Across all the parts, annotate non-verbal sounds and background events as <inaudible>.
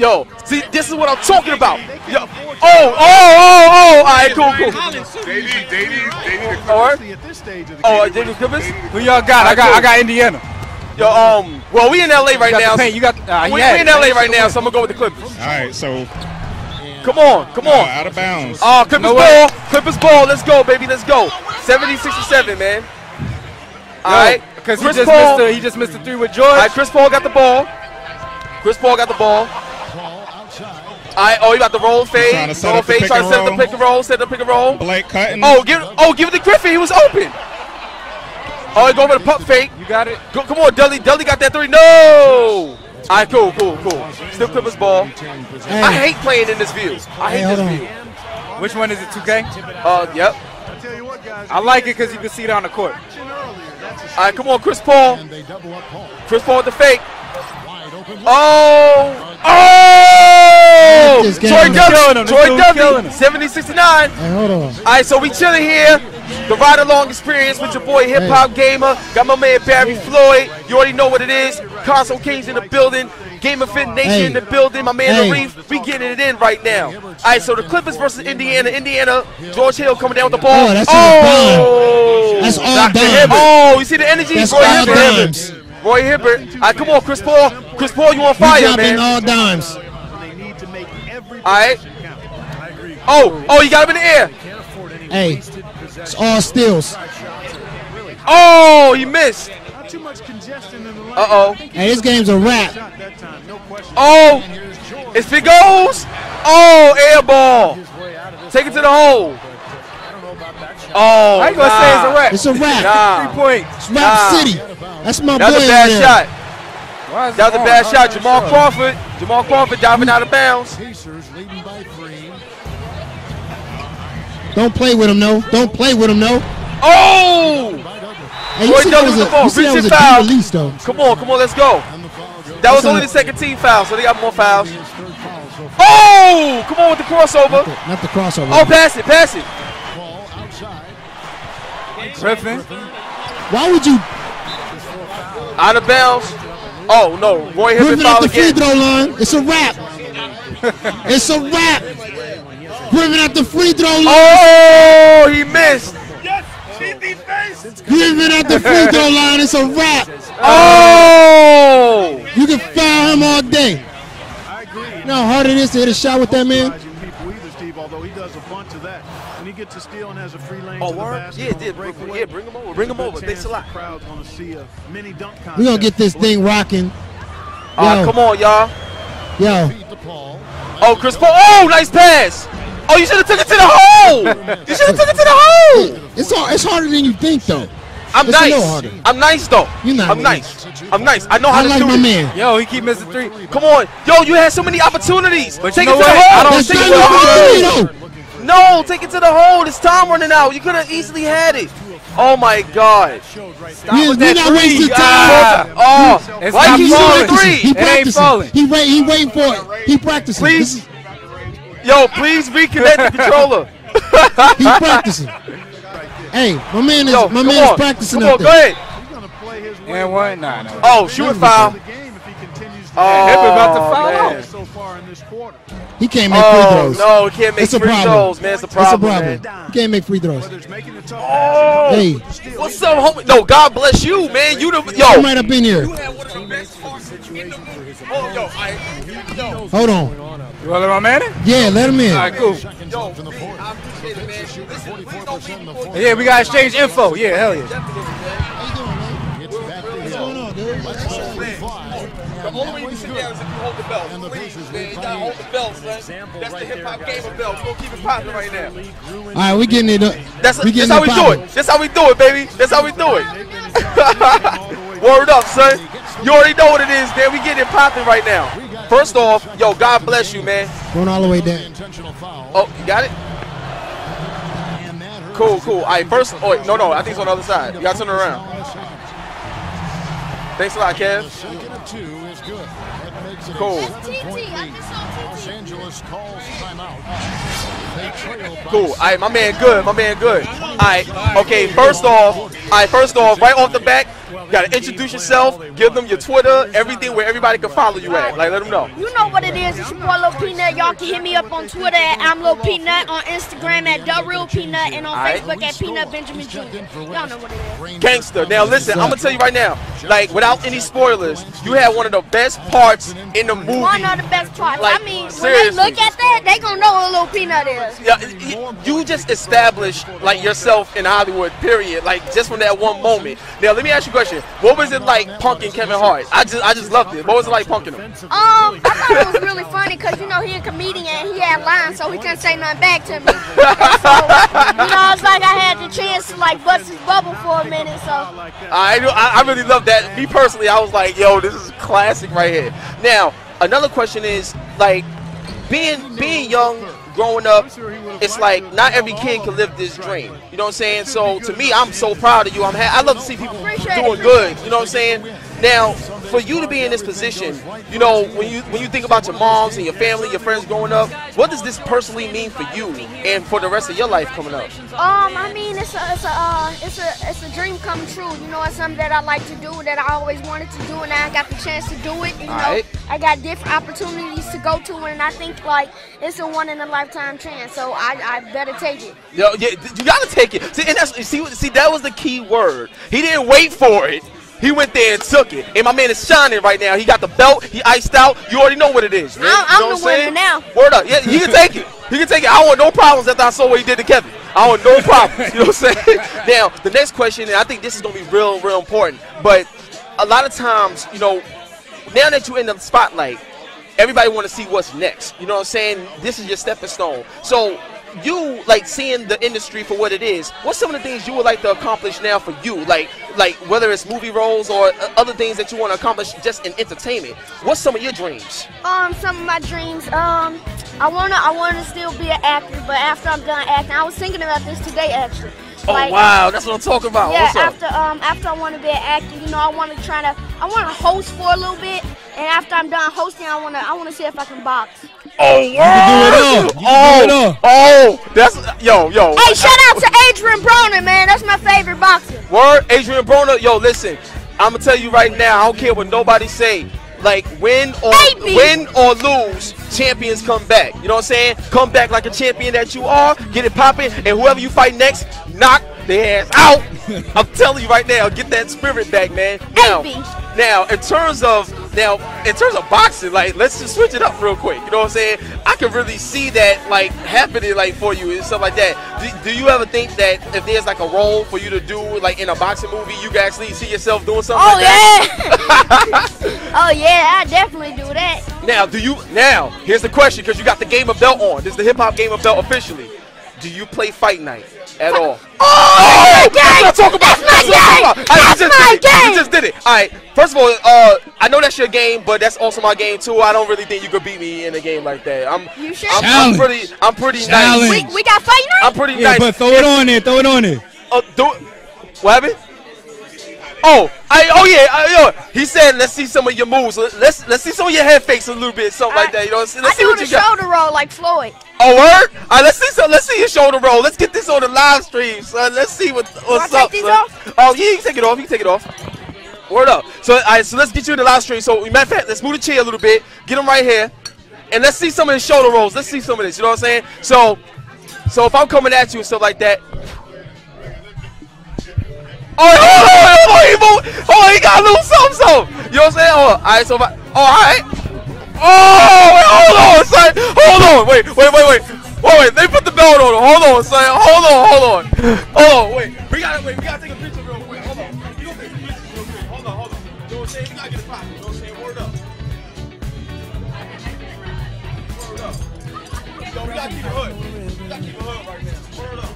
Yo, see, this is what I'm talking about. Yo, oh, oh, oh, oh. All right, cool, cool. They need, they need, they need a All right. At this stage of the Oh, game, David Clippers. Who y'all got? I got I got Indiana. Yo, um, well, we in LA right You got now. the paint. You got. Uh, we, had we in. LA right now, so I'm gonna go with the Clippers. All right, so Come on, come uh, on. out of bounds. Oh, Clippers No ball. Clippers ball. Let's go, baby. Let's go. 70, 67, man. All right, Because he just Paul. missed. A, he just missed a three with George. All right, Chris Paul got the ball. Chris Paul got the ball. All right, oh, you got the roll fade. Trying to set roll up the fade, pick trying to and set up the pick and roll, set up the pick and roll. Blake cutting. Oh, give, oh, give it to Griffin. He was open. Oh, he go over the pump fake. you got it. Go, come on, Dudley. Dudley got that three. No. All right, cool, cool, cool. Still Clippers ball. I hate playing in this view. I hate Hey, hold this on. view. Which one is it? 2K. Uh, yep. I tell you what, guys. I like it because you can see it on the court. mentioned earlier, that's a All right, come on, Chris Paul. And they double up Paul. Chris Paul with the fake. Wide. Oh! Oh! This game Troy is killing him. Dudley. This Troy dude's killing Dudley. him. 70 69. Hey, hold on. All right, so we chilling here. The ride along experience with your boy Hip Hop Gamer. Got my man Barry Floyd. You already know what it is. Konsole Kingz in the building. Game of Fit Nation Hey. in the building. My man Hey. Arif. We getting it in right now. All right, so the Clippers versus Indiana. Indiana. George Hill coming down with the ball. Oh, that's oh, That's all Dr. dimes. Hibbert. Oh, you see the energy? That's Roy all Hibbert. Roy Hibbert. All right, come on, Chris Paul. Chris Paul, you on fire, dropping man. all dimes. they need to make every All right. possession count. I agree. Oh, oh, you got him in the air. Can't afford any Hey, it's all steals. Oh, he missed. Not too much congestion in the lane. Uh-oh. I think he Hey, this game's a wrap. shot that time, no question. Oh, it's big goes. Oh, air ball. Take it to the hole. Oh, I ain't gonna say it's a wrap. It's a wrap. Nah. Three points. It's Rap Nah. City. That's my That boy was a bad there. shot. That it was a bad shot. Jamal sure. Crawford. Jamal Crawford diving out of bounds. Pacers leading by three. Don't play with him, no. Don't play with him, no. Oh, Hey, you Roy see that was the ball. a, you see that Reach was a and foul. deep release, though. come on, come on, let's go. And the foul goes. That was That's only the second team foul, so they got more fouls. His third foul so far. Oh, come on with the crossover. Not the crossover. Oh, pass it, pass it. Ball. Griffin. Why would you Out of bounds. Oh no, Roy Hibbert Griffin at foul the free throw line? It's a wrap. <laughs> it's a wrap. Griffin at the free throw line. Oh, he missed. Griffin at the free throw <laughs> line. It's a wrap. Oh, You can foul him all day. I agree. You know how hard it is to hit a shot with that man? Although he does a bunch of that. When he gets a steal and has a free lane Oh, to the basket Yeah, on a did. breakaway, Yeah, bring him over. Bring him there's a over. good Thanks a lot. the crowd's going to see a mini dunk contest. We're going to get this thing rocking. all right, Yo. come on, y'all. Yo, Feed. Oh, Chris Paul. Oh, nice pass. Oh, you should have took it to the hole. You should have took it to the hole. it's hard, it's harder than you think, though. I'm It's a little nice. I'm nice though. You're not I'm nice. nice. I'm nice. I know how I to like do my it. man. Yo, he keep missing three. Come on, yo, you had so many opportunities. But take you it know to the what? I hole. don't That's take it to the hole. what you do. No, take it to the hole. It's time running out. You could have easily had it. Oh my God. We, with that not three. wasting time. Ah. Oh, It's why not you keep falling. shooting three? He It ain't practicing. falling. He wait. He waiting for it. He practicing. Please. Yo, please reconnect the controller. He practicing. <laughs> Hey, my man is Yo, my come man is practicing Come up on, go there. ahead. He's going to play his way And one. Nah, no. Oh, shoot foul. the game if he continues to Oh, Hibbert about to foul man. out. so far in this quarter. He can't make free Oh throws. no, he can't make It's free throws, man. It's a problem. It's a problem, problem. man. He can't make free throws. Whether it's making a tough Oh, Hey. what's up, homie? No, God bless you, man. You the Come yo. right up in here. You had one of the best hearts in the Oh, yo, I, yo, Hold on. You want to let my man in? Yeah, let him in. All right, cool. Yo, left in the man. I appreciate it, man. Listen, please don't leave Yeah, we got to exchange info. Yeah, hell yeah. It's back to Hill. Let's go. Fly. The only way you can sit down is if you hold the belt. And the Please, man, you gotta hold the belt, son. That's the hip hop gamer belt. We're gonna keep it popping right now. All right, we getting it up. That's, we that's how we do it. That's how we do it, baby. That's how we do it. <laughs> Word up, son. You already know what it is, man. We getting it popping right now. First off, yo, God bless you, man. Going all the way down. Oh, you got it? And. Cool, cool. All right, first. Oh, wait, no, no. I think it's on the other side. You got to turn around. Thanks a lot, The Kev. second of two is good. That makes it Cool. a seven-point lead. Los Angeles calls timeout. They Cool. All right, my man good. My man good. All right. Okay, first off, all right, first off, right off the back, You gotta introduce yourself, give them your Twitter, everything where everybody can follow you at. Like, let them know. You know what it is. It's your boy Lil P-nut. Y'all can hit me up on Twitter at I'm Lil Peanut, on Instagram at The Real Peanut, and on Alright. Facebook at Peanut Benjamin Jr. Y'all know what it is. Gangster. Now listen, I'm gonna tell you right now, like without any spoilers, you had one of the best parts in the movie. One of the best parts. Like, I mean, when they look at that, they gonna know what Lil P-nut is. Yeah, you just established like yourself in Hollywood. Period. Like just from that one moment. Now let me ask you a question. What was it like punking Kevin Hart? I just I just loved it. What was it like punking him? Um, I thought it was really funny because you know he a comedian and he had lines, so he couldn't say nothing back to me. <laughs> So, you know, it's like I had the chance to like bust his bubble for a minute. So I I really love that. Me personally, I was like, yo, this is classic right here. Now another question is like being being young. Growing up, it's like not every kid can live this dream. You know what I'm saying? So to me, I'm so proud of you. I'm ha- I love to see people doing good. You know what I'm saying? Now, for you to be in this position, you know, when you when you think about your moms and your family, your friends growing up, what does this personally mean for you and for the rest of your life coming up? Um, I mean, it's a, it's a, uh, it's a, it's a dream come true. You know, it's something that I like to do, that I always wanted to do, and I got the chance to do it. You know, Alright. I got different opportunities to go to, and I think like it's a one in a lifetime chance. So I, I better take it. Yo, yeah, you gotta take it. See, and that's see, see, that was the key word. He didn't wait for it. He went there and took it. And my man is shining right now. He got the belt. He iced out. You already know what it is. Man. I'm- You I'm know the what saying? winner now. Word up. Yeah, he can take it. He can take it. I don't want no problems after I saw what he did to Kevin. I want no problems. You know what I'm saying? <laughs> now, the next question, and I think this is gonna be real, real important. But a lot of times, you know, now that you're in the spotlight, everybody want to see what's next. You know what I'm saying? This is your stepping stone. So you like seeing the industry for what it is. What's some of the things you would like to accomplish now for you? Like like whether it's movie roles or uh, other things that you want to accomplish just in entertainment. What's some of your dreams? Um, some of my dreams. Um, I wanna, I wanna still be an actor, but after I'm done acting, I was thinking about this today actually. Oh wow, that's what I'm talking about. Yeah, after um after I want to be an actor, you know, I want to try to I want to host for a little bit, and after I'm done hosting, I want to I want to see if I can box. Oh, You can do it all. You can do it oh, all. oh, that's yo, yo. Hey, shout out to Adrien Broner, man. That's my favorite boxer. Word, Adrien Broner. Yo, listen, I'm gonna tell you right now. I don't care what nobody say. Like win or Baby. win or lose, champions come back. You know what I'm saying? Come back like a champion that you are. Get it popping, and whoever you fight next, knock their ass out. <laughs> I'm telling you right now, get that spirit back, man. Now, Baby. now in terms of now in terms of boxing, like let's just switch it up real quick. You know what I'm saying? I can really see that like happening like for you and stuff like that. Do, do you ever think that if there's like a role for you to do like in a boxing movie, you can actually see yourself doing something Oh like that? yeah. <laughs> oh yeah, I definitely do that. Now, do you now? Here's the question because you got the gamer belt on. This is the hip hop gamer belt officially. Do you play fight night at all? Oh, my that's what I'm talking about. That's my what I'm talking game. about. All right, you That's just my did it. You just did it. All right. First of all, uh, I know that's your game, but that's also my game too. I don't really think you could beat me in a game like that. I'm, You sure? I'm, I'm pretty, I'm pretty Challenge. nice. We, we got fight night. I'm pretty Yeah, nice. but throw it on there. Throw it on there. Uh, do it. What happened? Oh, I, oh yeah, I, yo, he said, let's see some of your moves. Let- Let's let's see some of your head fakes a little bit, something like that. You know, let's, I let's see do what the you got. shoulder roll like Floyd. Oh, word? All right, let's see some. Let's see your shoulder roll. Let's get this on the live stream, son. Let's see what what's up, son. off? Oh, yeah, you can take it off. You can take it off. Word up. So, all right, so let's get you in the live stream. So, matter of fact, let's move the chair a little bit. Get him right here, and let's see some of his shoulder rolls. Let's see some of this. You know what I'm saying? So, so if I'm coming at you and stuff like that. Oh, on, hold on, he moved. Oh, he got a little something, something. You know what I'm saying? Oh, all right, so if I, oh, all right. Oh, wait, hold on, son. Hold on. Wait, wait, wait, wait. Wait, wait. They put the belt on. Hold on, son. Hold on, hold on. Hold on, wait. We gotta wait. We gotta take a picture real quick. Hold on. We gonna take a picture real quick. Hold on, hold on. You know what I'm saying? We gotta get it poppin'. You know what I'm saying? Word up. Word up. Yo, we gotta keep it hood. We gotta keep it hood right now. Word up.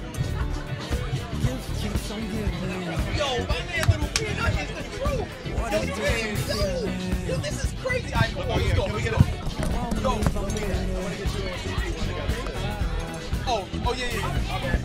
Yo, my man, little peanut is the truth. Yo, man, yo, yo, this is crazy. All right, come on, let's Oh, yeah, yeah, yeah. Okay.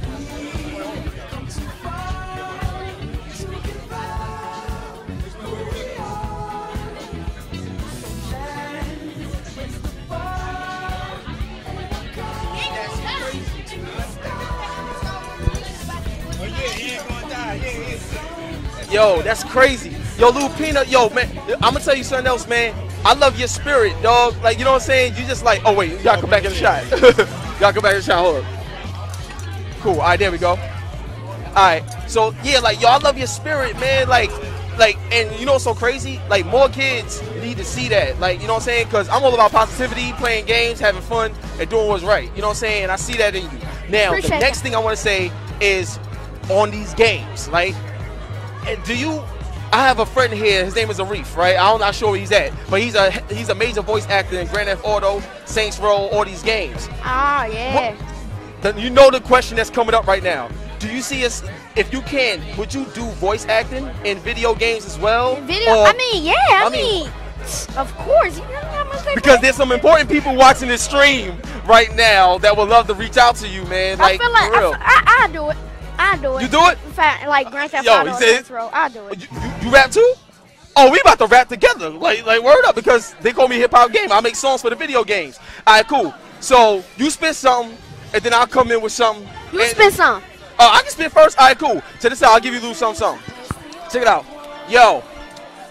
Wait, hold on. Yo, that's crazy. Yo, Lil P-nut, yo, man, I'm gonna tell you something else, man. I love your spirit, dog. Like, you know what I'm saying? You just like, oh wait, gotta come back in the <laughs> shot. y'all come back in the shot. Hold up. Cool. All right, there we go. All right. So yeah, like y'all love your spirit, man. Like, like, and you know what's so crazy? Like more kids need to see that. Like, you know what I'm saying? Because I'm all about positivity, playing games, having fun, and doing what's right. You know what I'm saying? And I see that in you. Now, the next that. thing I want to say is on these games, like, and do you? I have a friend here. His name is Arif, right? I'm not sure where he's at, but he's a he's a major voice actor in Grand Theft Auto, Saints Row, all these games. Oh yeah. Then you know the question that's coming up right now. Do you see us? If you can, would you do voice acting in video games as well? In Video. Or- I mean, yeah. I, I mean- mean, of course. You know how much because there's some important people watching this stream right now that would love to reach out to you, man. Like, I feel like real. I, I, I do it. I do it. You do it? In fact, like Grand Theft Yo, Auto he and said- Saints I do it. you, you, you rap too? Oh, we about to rap together. Like, like word up, because they call me hip hop game. I make songs for the video games. All right, cool. So you spit something, and then I'll come in with something. You and- spin some. Oh, I can spit first. All right, cool. Check this out. I'll give you little something, something. Check it out. Yo,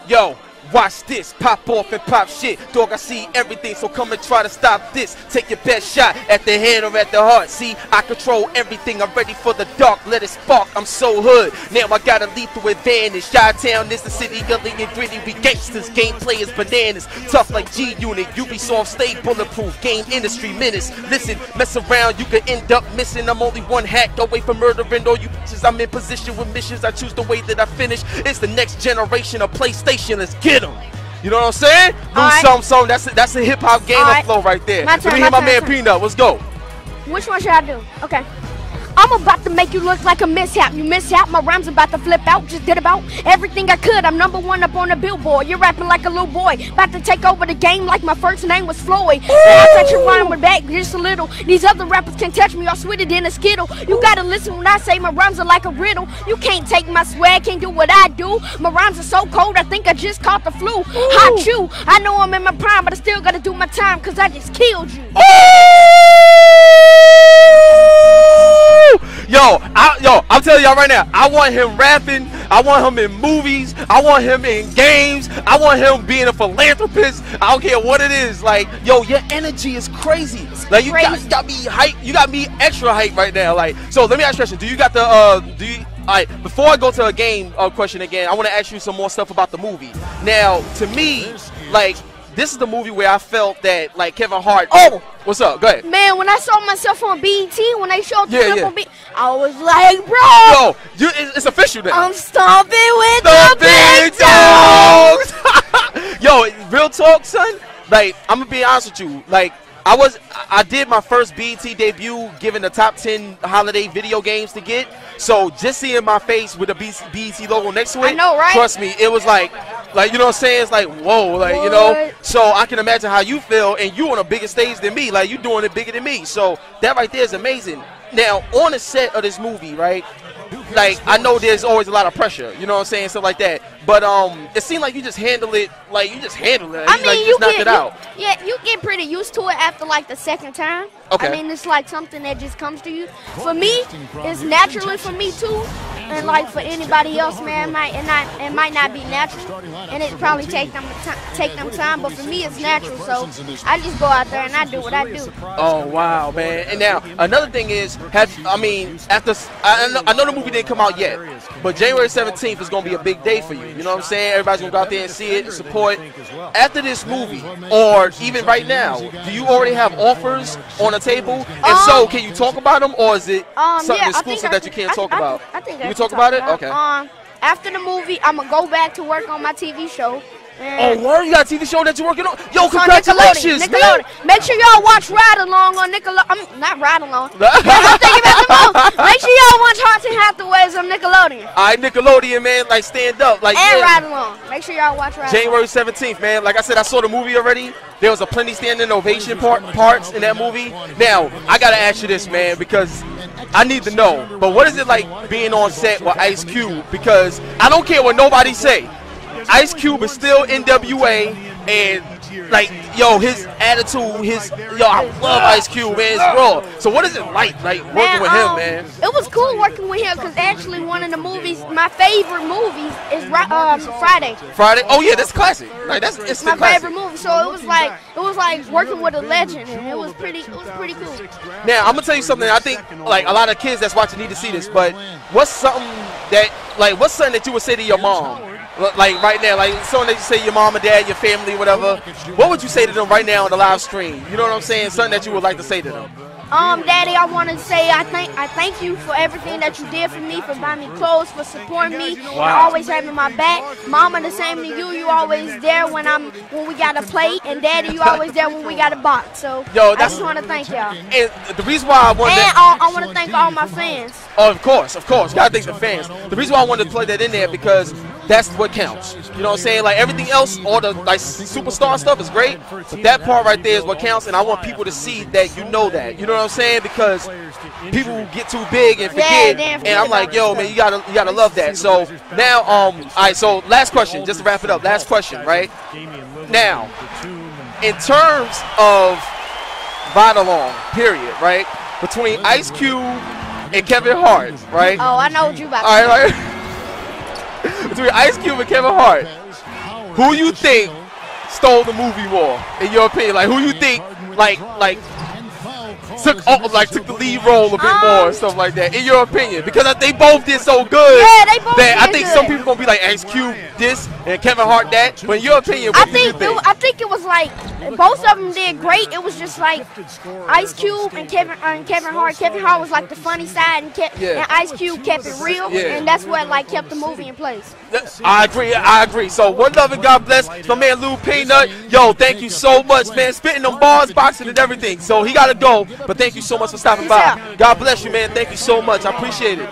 yo, watch this. Pop off and pop shit. Dog, I see everything, so come and try to stop this. Take your best shot at the head or at the heart. See, I control everything. I'm ready for the dark. Let it spark. I'm so hood. Now I got a lethal advantage. Shot town is the city, gully and gritty. We gangsters. Gameplay is bananas. Tough like G Unit. Ubisoft stay bulletproof. Game industry menace. Listen, mess around, you could end up missing. I'm only one hack away from murdering all you bitches. I'm in position with missions. I choose the way that I finish. It's the next generation of PlayStation. Let's get them. You know what I'm saying? Do Alright. something, something. That's a, that's a hip hop gamer Alright. flow right there. My Let me hear my my turn, man turn. Peanut. Let's go. Which one should I do? Okay. I'm about to make you look like a mishap. You mishap, my rhymes about to flip out. Just did about everything I could. I'm number one up on the billboard. You're rapping like a little boy. About to take over the game like my first name was Floyd. And I touch your rhyme with back just a little. These other rappers can touch me all sweeter than a skittle. You gotta listen when I say my rhymes are like a riddle. You can't take my swag, can't do what I do. My rhymes are so cold, I think I just caught the flu. Hot you. I know I'm in my prime, but I still gotta do my time, cause I just killed you. Yo, I, yo, I'm telling y'all right now, I want him rapping. I want him in movies. I want him in games. I want him being a philanthropist. I don't care what it is. Like, yo, your energy is crazy. Like, you got, you got me hype. You got me extra hype right now. Like, so let me ask you a question. Do you got the, uh, do you, all right, before I go to a game uh, question again, I want to ask you some more stuff about the movie. Now, to me, like, this is the movie where I felt that, like, Kevin Hart. Oh, what's up? Go ahead. Man, when I saw myself on BET, when they showed Yeah, yeah. on BET, I was like, bro, Yo, you, it's, it's official now. I'm stomping with the the, big dogs. <laughs> Yo, real talk, son. Like, I'm gonna be honest with you. Like, I was, I I did my first BET debut, given the top 10 holiday video games to get. So just seeing my face with the BET logo next to it, I know, right? Trust me, it was like, like you know what I'm saying? It's like whoa, like you know. So I can imagine how you feel, and you on a bigger stage than me. Like you doing it bigger than me. So that right there is amazing. Now on the set of this movie, right? Like I know there's always a lot of pressure, you know what I'm saying, stuff like that. But um, it seemed like you just handle it, like you just handle it. I like, mean, you you just knocked it out. you- yeah, you get pretty used to it after like the second time. Okay. I mean, it's like something that just comes to you. For me, it's naturally for me too, and like for anybody else, man, it might it not it might not be natural, and it probably take them take them time. But for me, it's natural. So I just go out there and I do what I do. Oh wow, man! And now another thing is, have I mean, after s- I, I know, I know the movie didn't come out yet, but January 17th is gonna be a big day for you. You know what I'm saying? Everybody's gonna go out there and see it and support. After this movie, or even right now, do you already have offers on the table? If so, can you talk about them, or is it Um, something yeah, exclusive I that you can- can't I- talk I- about? I, think you I can talk about it. Okay. Um, after the movie, I'm gonna go back to work on my TV show. Oh, word! You got a TV show that you're working on? Yo, It's on congratulations, Nickelodeon. man! Nickelodeon. Make sure y'all watch Ride Along on Nickelodeon. I'm not Ride Along. <laughs> I'm thinking about the. Make sure y'all watch Haunted Hathaways on Nickelodeon. All right, Nickelodeon, man, like stand up, like And. Ride Along. Make sure y'all watch Ride January 17th, man. Like I said, I saw the movie already. There was a plenty standing ovation part, parts in that movie. Now, I gotta ask you this, man, because I need to know. But what is it like being on set with Ice Cube? Because I don't care what nobody say. Ice Cube is still NWA, and like yo, his attitude, his yo, I love Ice Cube, man. It's raw. So what is it like, like working Man, with him, um, man? It was cool working with him because actually one of the movies, my favorite movies, is um, Friday. Friday. Oh yeah, that's classic. Like that's it's My classic. favorite movie. So it was like it was like working with a legend, and it was pretty. It was pretty cool. Now I'm gonna tell you something. I think like a lot of kids that's watching need to see this. But what's something that like what's something that you would say to your mom? L- Like right now, like something that you say your mom and dad, your family, whatever. What would you say to them right now on the live stream? You know what I'm saying? Something that you would like to say to them. Um, Daddy, I want to say I thank I thank you for everything that you did for me, for buying me clothes, for supporting me, and always having my back. Mama, the same to you. You always there when I'm when we got to play, and Daddy, you always there when we got to box. So Yo, I that's- just want to thank y'all. And the reason why I wanted And that, I, I want to thank all my fans. oh, of course, of course, gotta thank the fans. The reason why I wanted to play that in there because that's what counts. You know what I'm saying? Like everything else, all the like superstar stuff is great, but that part right there is what counts. And I want people to see that you know that. You know what I'm saying? Because people get too big and forget. and I'm like, yo, man, you gotta you gotta love that. So now, um, all right. So last question, just to wrap it up. Last question, right? Now, in terms of ride along, period, right? Between Ice Cube and Kevin Hart, right? Oh, I know what you about. All right, right. <laughs> Between Ice Cube and Kevin Hart, who you think stole the movie more, in your opinion? Like, who you think, like, like took, oh, like took the lead role a bit Um, more and stuff like that, in your opinion? Because they both did so good. Yeah, they both that I think good. some people gonna be like Ice Cube this and Kevin Hart that. But in your opinion, I do you think, think? it, I think it was like both of them did great. It was just like Ice Cube and Kevin uh, and Kevin Hart. Kevin Hart was like the funny side, and, Ke- Yeah. and Ice Cube kept it real, Yeah. and that's what like kept the movie in place. I agree. I agree. So one love and God bless my man Lil P-nut. Yo, thank you so much, man. Spitting them bars, boxing, and everything. So he gotta go. But thank you so much for stopping by. God bless you, man. Thank you so much. I appreciate it.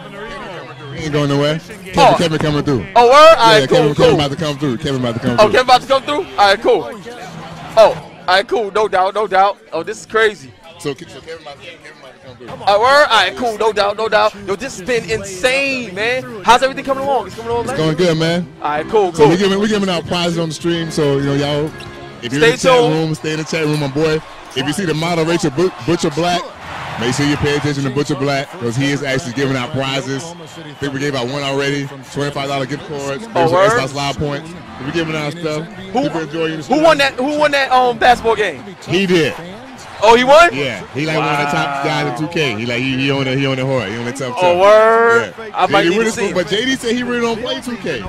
He ain't going nowhere. Oh. Kevin, Oh. Kevin coming through. Oh, word? All yeah, right, Kevin, cool, Kevin cool. about to come through. Kevin about to come oh, through. Oh. Kevin about to come through? All right, cool. Oh, all right, cool. No doubt, no doubt. Oh, this is crazy. So, so Kevin, about, Kevin about to come through. All right, word? All right, cool. No doubt, no doubt. Yo, this has been insane, man. How's everything coming along? It's coming along. It's going good, man. All right, cool, cool. So cool. we giving we giving out prizes on the stream. So you know y'all, if you're Stay in the chat tuned. room, stay in the chat room, my boy. If you see the model Rachel Bu- Butcher Black, make sure you pay attention to Butcher Black because he is actually giving out prizes. I think we gave out one already, twenty-five dollar gift cards, Oh, there's some word? Xbox Live points. We're giving out stuff. Who, People enjoying the who won that? Who won that um basketball game? He did. Oh, he won. Yeah, he like one of the top guys in 2K. He like he, he on the he on the hard. He on the tough. Oh, tough. word. Yeah. I might JD need to see him. But JD said he really don't play 2K.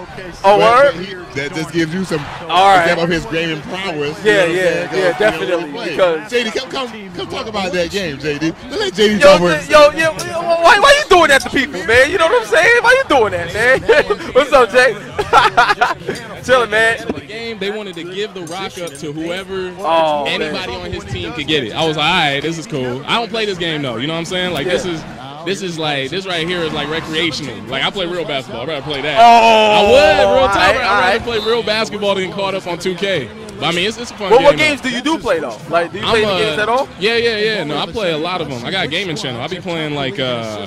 Oh, But- word. he- that just gives you some All right. example of his gaming prowess. Yeah, you know what I'm yeah, saying? yeah, 'Cause, you know, definitely, play. because- JD, come come come talk about that game, JD. Let JD Yo, talk about yo, yo, yo, why, why you doing that to people, man? You know what I'm saying? Why you doing that, man? <laughs> What's up, Jay? <laughs> Chilling, man. Game, they wanted to give the rock up to whoever, Oh, anybody on his team could get it. I was like, all right, this is cool. I don't play this game though. You know what I'm saying? Like this is, this is like this right here is like recreational. Like I play real basketball. I'd rather play that. Oh, I would oh, real all talk. right, I'd rather play real basketball than caught up on 2K. But I mean, it's, it's a fun What, game. what though. games do you do play though? Like, do you play I'm, any games uh, at all? Yeah, yeah, yeah. No, I play a lot of them. I got a gaming channel. I be playing like uh,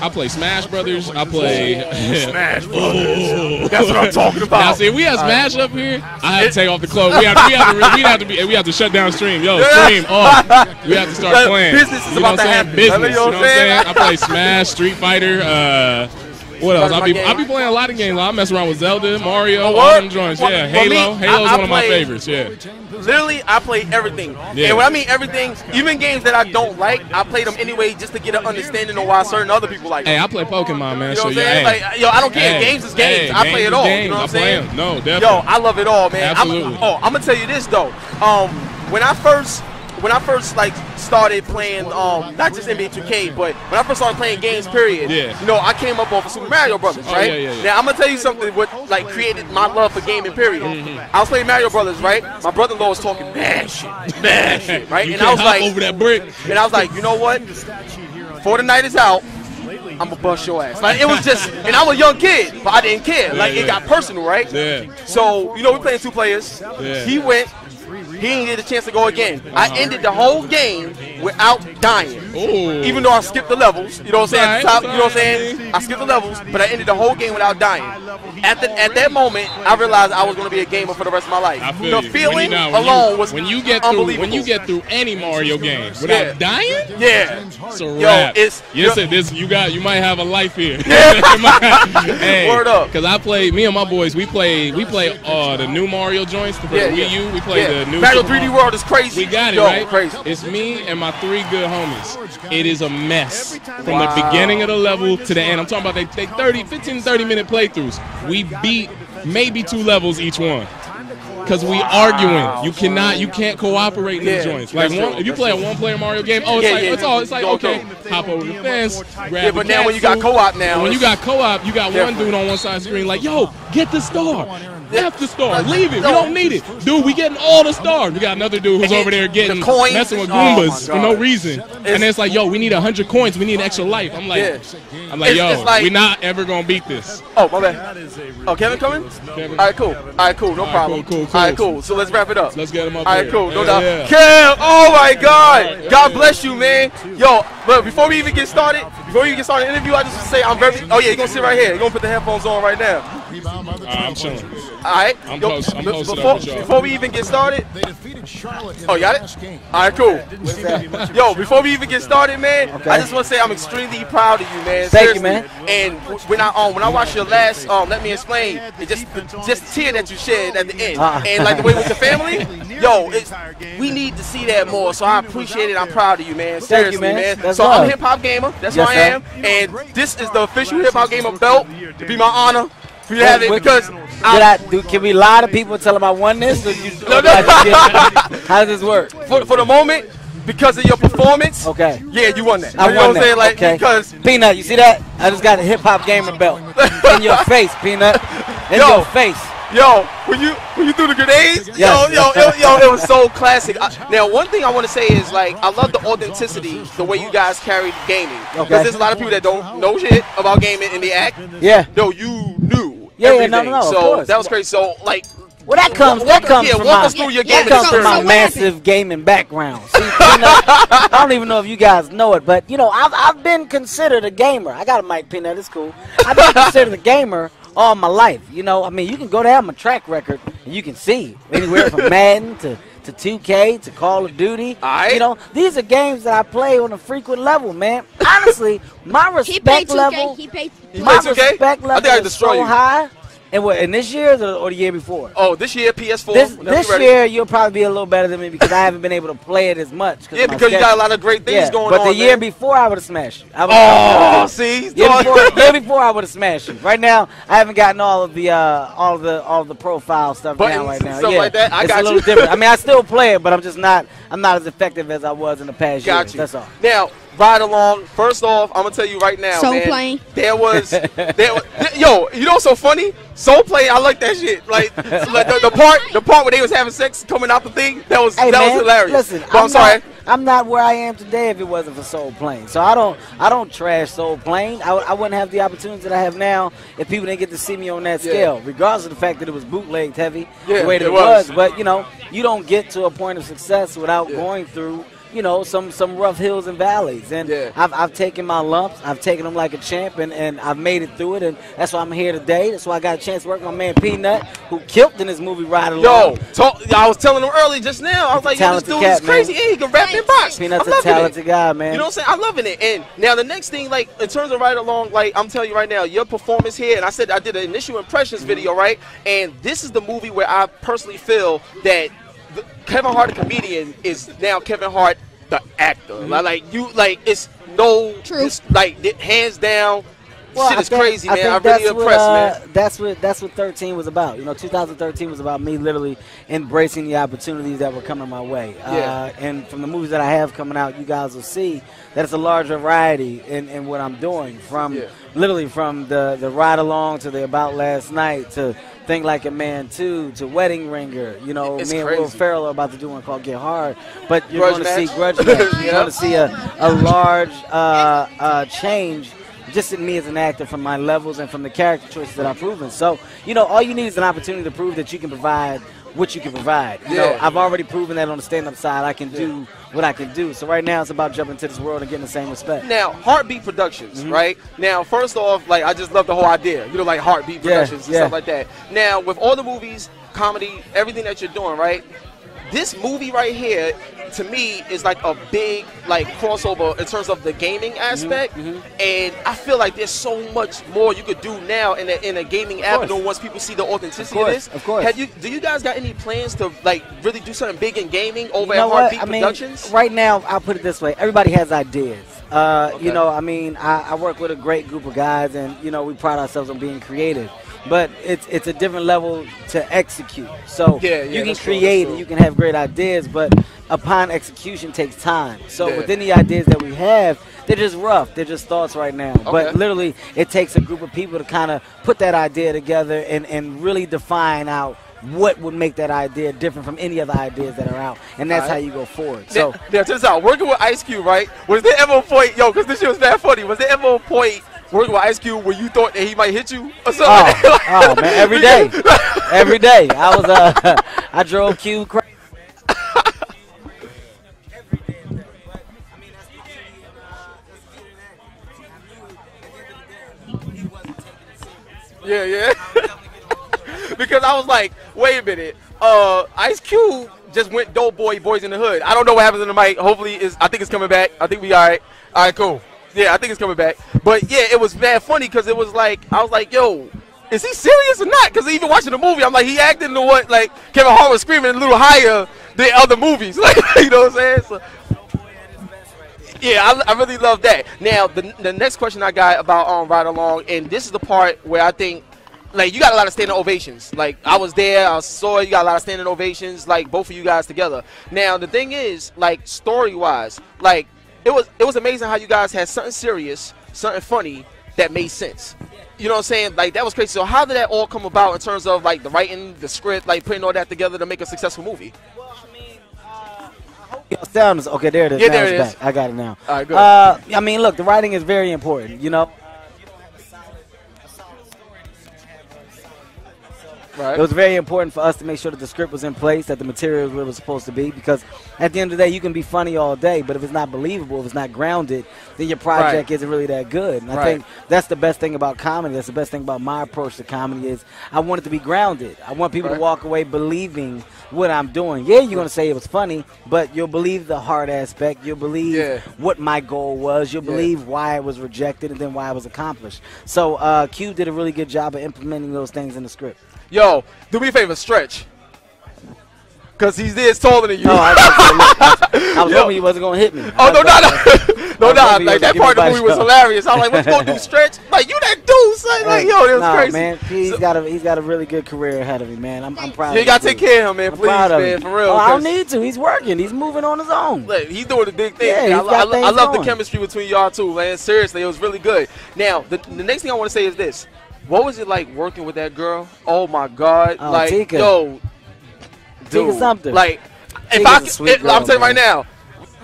I play Smash Brothers. I play <laughs> Smash <laughs> Brothers. That's what I'm talking about. Now, see, if we have Smash up here, I have to take off the clothes. We have, we have to, we have to be, we have to shut down stream. Yo, stream off. <laughs> We have to start playing. business is you know about what to happen. Business. You know what I'm saying? I play Smash, Street Fighter. Uh, what else? I my be game. I be playing a lot of games. I mess around with Zelda, Mario, Oh, all them joints. Well, Yeah, for me, Halo. I- Halo's I one of my favorites. Yeah. Literally, I play everything. Yeah. And when I mean everything, even games that I don't like, I play them anyway just to get an understanding of why certain other people like Hey. I play Pokemon, man. You know so what I'm yeah, saying? hey. Like, yo, I don't care. Hey, games is games. hey, I play games it is all. games. You know what I'm saying? play saying? 'em. No, Yo. I love it all, man. I'm- Absolutely. oh, I'm gonna tell you this though. Um, when I first, when I first like started playing, um, not just NBA 2K, but when I first started playing games, period. Yeah. You know, I came up off of Super Mario Brothers, Oh, right? yeah, yeah, yeah. Now I'm gonna tell you something. What like created my love for gaming, period. Mm-hmm. I was playing Mario Brothers, right? My brother-in-law was talking mad shit, mad shit, right? You and I was like, over that brick. and I was like, you know what? Before the night is out, I'm gonna bust your ass. Like it was just, and I'm a young kid, but I didn't care. Like yeah. it got personal, right? Yeah. So you know we playing two players. Yeah. He went. He didn't get a chance to go again. I ended the whole game without dying. Ooh. Even though I skipped the levels, you know what I'm saying? Right, top, you know what I'm saying? I skipped the levels, but I ended the whole game without dying. At the, at that moment, I realized I was going to be a gamer for the rest of my life. Feel the you. When feeling you, know, alone you, was when you get through unbelievable. when you get through any Mario game without Yeah. dying. yeah. It's a Yo, it's- you yo- this. You got. You might have a life here. <laughs> <laughs> hey, Word up. Because I played. Me and my boys. We played. We play uh, the new Mario joints for the yeah. Wii U. We played yeah. the new Mario 3D World is crazy. We got it Yo, right. Crazy. It's me and my three good homies. It is a mess from Wow. the beginning of the level to the end. I'm talking about they, they 30, 15, 30 minute playthroughs. We beat maybe two levels each one. Cause we arguing. You cannot, you can't cooperate in Yeah, the joints. Like one, if you play a one-player Mario game, oh, it's Yeah, like yeah, it's all, it's like okay, hop over the fence, grab Yeah, the but now when you got co-op now, when you got co-op, you got one dude on one side of the screen like, yo, get the star. F the star, leave it. We don't need it, dude. We getting all the stars. We got another dude who's over there getting the coins. messing with Oh, Goombas for no reason. and it's like, yo, we need hundred coins. We need an extra life. I'm like, Yeah. I'm like, It's- yo, it's like- we not ever gonna beat this. Oh, my bad. Oh, Kevin coming? Kevin. All right, cool. All right, cool. No All right, problem. cool, cool, cool. All right, cool. So let's wrap it up. Let's get him up All right, cool. No doubt. yeah. Kev, oh my God. God bless you, man. Yo, but before we even get started, before we even get started the interview, I just want to say I'm very. Oh yeah, you're gonna sit right here. You're gonna put the headphones on right now. Rebound by the All right, I'm chilling. All right. I'm Yo, close- I'm be- posted up before, with y'all. before we even get started. They defeated Charlotte in Oh, you got it? game. All right, cool. Yo, before we even get started, man, I just want to say I'm extremely proud of you, man. Thank you, man. And when I um when I watched your last um, let me explain, it just just the tear that you shed at the end, Ah. and like the way with your family, <laughs> yo, it's, we need to see that more. So I appreciate it. I'm proud of you, man. Thank Seriously, you, man. That's so I'm a hip hop gamer. That's Yes, who I sir. am, and this is the official hip hop gamer belt. To be my honor for you have it because Did I, do, can we lie to people and tell them I won this? You, No, or do I no. how does this work? for, for the moment, because of your performance, Okay. yeah, you won that. I you know won what I'm saying? that. Like okay. because Peanut, you see that? I just got a hip hop gamer belt in your <laughs> face, Peanut. In Yo. your face. Yo, when you when you threw the grenades, Yes. yo, yo, yo, yo, it was so classic. I, now, one thing I want to say is like I love the authenticity, the way you guys carried gaming. Because Okay. there's a lot of people that don't know shit about gaming and they act. Yeah. No, you Yeah, yeah, everything. no, no, no, so course. that was crazy. So like, Well, that comes. That comes yeah, from my. through your that comes from my massive gaming background. See, Peanut, <laughs> I don't even know if you guys know it, but you know, I've I've been considered a gamer. I got a mic, Peanut. It's cool. I've been considered a gamer all my life. You know, I mean, you can go down my track record and you can see anywhere from Madden to. To 2K, to Call of Duty, Aight. you know these are games that I play on a frequent level, man. Honestly, my He respect 2K. level, He paid. You my played 2K? respect I think level I is destroy so you. high. And what? In this year or, or the year before? oh, this year PS4. This this year you'll probably be a little better than me because I haven't been able to play it as much. yeah, because you got a lot of great things yeah, going but on. the year before I would have smashed you. I Oh, <laughs> see, year before, <laughs> year before I would have smashed you. Right now, I haven't gotten all of the uh, all of the all of the profile stuff Buttons down right now. stuff yeah, like that. I it's got a little you. different. I mean, I <laughs> still play it, but I'm just not. I'm not as effective as I was in the past Got years. you. That's all. Now, ride along. First off, I'm gonna tell you right now, Soul man. Plane. There was, <laughs> there was, yo, you know what's so funny? Soul Plane, I like that shit. Like, <laughs> like the, the part, the part where they was having sex coming out the thing, that was Hey that man, was hilarious. listen, but I'm, sorry. Not, I'm not where I am today if it wasn't for Soul Plane. So I don't, I don't trash Soul Plane. I, I wouldn't have the opportunities that I have now if people didn't get to see me on that Yeah. scale, regardless of the fact that it was bootlegged heavy Yeah, the way that it it, was. was. But you know, you don't get to a point of success without Yeah. going through. You know, some some rough hills and valleys, and Yeah. I've, I've taken my lumps. I've taken them like a champ, and, and I've made it through it, and that's why I'm here today. That's why I got a chance to work with my man Peanut, who killed in this movie Ride Along. Yo, talk, I was telling him early just now. I was like, yo, this Talented dude cat, is crazy. man. Yeah, he can rap and box. Peanut's I'm a loving it. talented guy, man. You know what I'm saying? I'm loving it. And now the next thing, like in terms of Ride Along, like I'm telling you right now, your performance here, and I said I did an initial impressions mm-hmm. video, right? And this is the movie where I personally feel that the, Kevin Hart, the comedian, is now Kevin Hart, the actor. Like, like, you, like it's no, True. it's, like it- hands down. Well, shit I is think- crazy, I man. think I'm really that's what, impressed, uh, man. That's what that's what 13 was about. You know, 2013 was about me literally embracing the opportunities that were coming my way. Yeah. Uh, and from the movies that I have coming out, you guys will see that it's a large variety in, in what I'm doing. From Yeah. literally from the the ride along to the about last night to Think Like a Man 2 to Wedding Ringer. You know, It's me and Will. Ferrell are about to do one called Get Hard. But you're going to see. Grudge <laughs> Match. You're Yeah. going to see a, a large uh, uh, change just in me as an actor from my levels and from the character choices that I've proven. So, you know, all you need is an opportunity to prove that you can provide what you can provide. You know, I've already proven that on the stand-up side, I can do what I can do. So right now, it's about jumping into this world and getting the same respect. Now, HartBeat Productions, Mm-hmm. right? Now, first off, like I just love the whole idea. You know, like HartBeat Yeah, Productions and yeah. stuff like that. Now, with all the movies, comedy, everything that you're doing, right? This movie right here, to me, is like a big like crossover in terms of the gaming Mm-hmm, aspect, and I feel like there's so much more you could do now in a, in a gaming avenue once people see the authenticity of, course, this. of course. Have you? Do you guys got any plans to like really do something big in gaming over you know at? HartBeat I mean, Productions? right now, I'll put it this way: everybody has ideas. Uh, Okay. You know, I mean, I, I work with a great group of guys, and you know, we pride ourselves on being creative. But it's it's a different level to execute. So Yeah, yeah, you can that's true, that's create and you can have great ideas, but upon execution takes time. So Yeah. within the ideas that we have, they're just rough. They're just thoughts right now. But literally, it takes a group of people to kind of put that idea together and, and really define out what would make that idea different from any other ideas that are out. And that's Alright. how you go forward. So So now, check this out. Working with Ice Cube, right? Was there ever a point, yo? Because this shit was that funny. Was there ever a point working with Ice Cube where you thought that he might hit you or something? Oh, <laughs> oh man, every <laughs> day, <laughs> every day. I was uh, I drove Cube crazy. yeah, yeah. Because I was like, wait a minute. Uh, Ice Cube just went dope boy Boyz n the Hood. I don't know what happens in the mic. Hopefully, is I think it's coming back. I think we all right. All right, cool. Yeah, I think it's coming back. But yeah, it was mad funny because it was like I was like, yo. Is he serious or not? Because even watching the movie, I'm like, he acting the what like Kevin Hart was screaming a little higher than other movies. <laughs> Like, you know what I'm saying? So, yeah, I, I really love that. Now, the, the next question I got about um, Ride Along, and this is the part where I think, like, you got a lot of standing ovations. Like, I was there, I saw you got a lot of standing ovations, like, both of you guys together. Now, the thing is, like, story-wise, like, it was it was amazing how you guys had something serious, something funny that made sense. You know what I'm saying? Like, that was crazy. So how did that all come about in terms of, like, the writing, the script, like, putting all that together to make a successful movie? Sound is okay. There it is. Yeah, Now there it is. back. I got it now. All right, good. Uh, I mean, look, the writing is very important. You know, Right. it was very important for us to make sure that the script was in place, that the material was where it was supposed to be. Because at the end of the day, you can be funny all day, but if it's not believable, if it's not grounded, then your project Right. isn't really that good. And I Right. think that's the best thing about comedy. That's the best thing about my approach to comedy is I want it to be grounded. I want people to walk away believing what I'm doing. Yeah, you're gonna say it was funny, but you'll believe the hard aspect. You'll believe Yeah. what my goal was. You'll Yeah. believe why it was rejected and then why it was accomplished. So uh, Q did a really good job of implementing those things in the script. Yo, do me a favor, stretch. Cause he's this taller than you. No, I, I, <laughs> I was Yo. hoping he wasn't gonna hit me. Oh no, no, no, no, no! Like <laughs> that part of the movie was hilarious. I was like, "What you gonna do, stretch?" Like you that dude, son. <laughs> Like yo, that was nah, crazy. man. He's So- got a he's got a really good career ahead of him, man. I'm, I'm proud. you gotta take care of him, man. I'm Please, man, for real. Oh, I don't need to. He's working. He's moving on his own. Look, he's doing the big thing. Yeah. I, I, I love the chemistry between y'all two, man. Seriously, it was really good. Now, the, the next thing I want to say is this: What was it like working with that girl? Oh my God! Oh, like, Tika. yo, dude, something. like, if Tika's I, could- if- girl, I'm saying right now.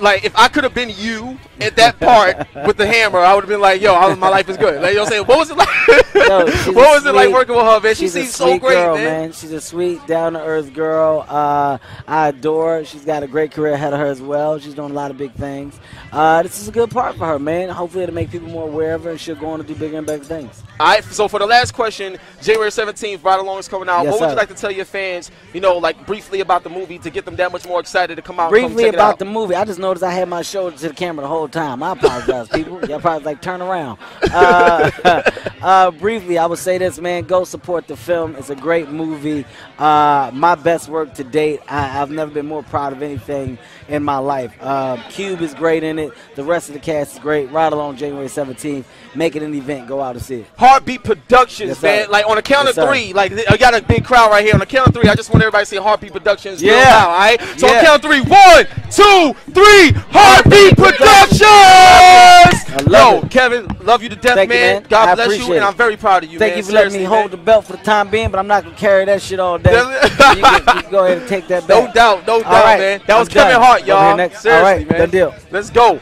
Like if I could have been you at that part with the hammer, I would have been like, "Yo, I, my life is good." Like you know what I'm saying? What was it like? Yo, <laughs> what was it like working with her, man? She She's seems so great, girl, man. She's a sweet, down to earth girl. Uh, I adore her. She's got a great career ahead of her as well. She's doing a lot of big things. Uh, this is a good part for her, man. Hopefully, it'll make people more aware of her, and she'll go on to do bigger and better things. All right. So for the last question, January 17th, Ride Along is coming out. Yes, what would sir. you like to tell your fans? You know, like briefly about the movie to get them that much more excited to come out. and come Briefly it about out. the movie, I just noticed I had my shoulder to the camera the whole time. I apologize, people. Y'all probably like turn around. Uh, <laughs> uh, briefly, I would say this, man. Go support the film. It's a great movie. Uh, my best work to date. I, I've never been more proud of anything in my life. Uh, Cube is great in it. The rest of the cast is great. Ride Along January 17th. Make it an event. Go out and see it. HartBeat Productions, Yes, man. Like on the count Yes, of sir. three, like I got a big crowd right here. On the count of three, I just want everybody to say HartBeat Productions. Yeah. loud, all right? So on Yeah. the count of three, one, two, three, HartBeat Productions. Love Yo, it. Kevin, love you to death, Thank you, man. man. God I bless you, appreciate and. I'm very proud of you, Thank man. you for letting me Seriously, hold the belt for the time being, but I'm not gonna carry that shit all day. <laughs> You, can, you can go ahead and take that back. No doubt, no doubt, right, man. That was I'm done. Kevin Hart, y'all. Seriously, All right, man. done deal. Let's go.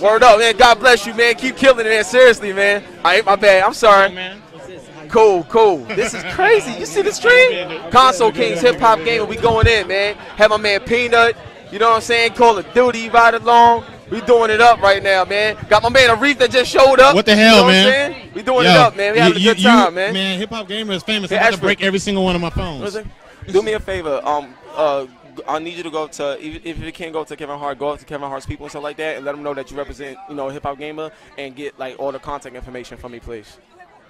Word up, man. God bless you, man. Keep killing it, man. Seriously, man. I ain't my bad. I'm sorry. man. What's this? How Cool, cool. This is crazy. You see the stream? Konsole Kingz Hip Hop Game. We going in, man. Have my man Peanut. You know what I'm saying? Call of Duty Ride Along. We doing it up right now, man. Got my man Arif that just showed up. What the hell, You hell, know what I'm man? saying? We doing Yo, it up, man. We having you- a good you- time, man. Man, Hip Hop Gamer is famous. Hey, I'm about to break every single one of my phones. it? Do me a favor. Um, uh, I need you to go to if, if you can't go to Kevin Hart, go up to Kevin Hart's people and stuff like that, and let them know that you represent, you know, Hip Hop Gamer, and get like all the contact information from me, please.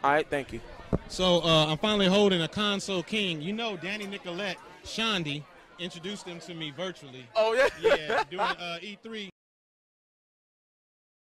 All right, thank you. So uh, I'm finally holding a console king. You know, Danny Nicolette, Shondi, introduced them to me virtually. Oh yeah. Yeah, doing uh, E3.